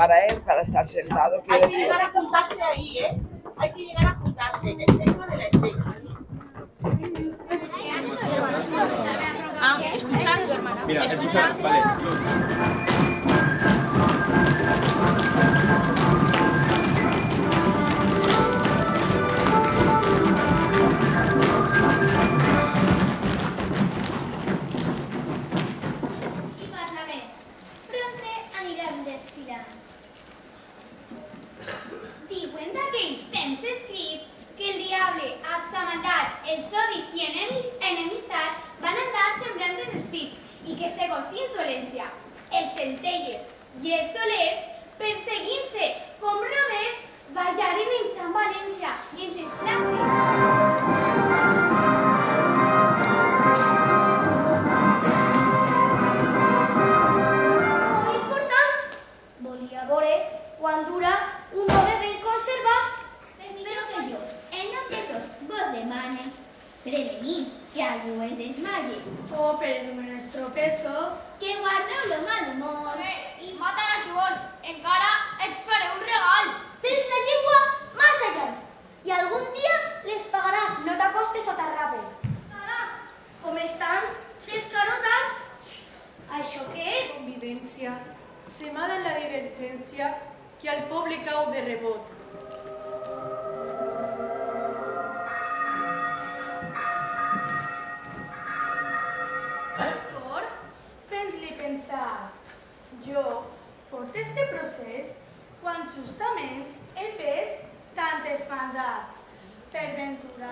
para él, para estar sentado. Hay que llegar a juntarse ahí, ¿eh? Hay que llegar a juntarse en el centro de la escena. Ah, ¿escuchar? Mira, ¿Escuchar? escucha, vale. Temps escrits que el diable, absamandat, els odis i enemis, enemistat van andar sembrant en els pits i que segons d'insolència, els centelles i els solers, perseguint-se com roders, ballaren en Sant València i en ses veure quan dura un home ben conservat. Que jo, en nom de tots, vos demane prevenir que algú es desmaye, O per nuestro peso. que guardeu el mal humor I mata si vols, encara et faré un regal. Tens la llengua massa llarga i algun dia les pagaràs. No t'acostes o t'arrape. Com estan les carotes? Això què és? convivència, semada en la divergència que al poble cau de rebot. Jo porto este procés quan justament he fet tantes mandats per ventura.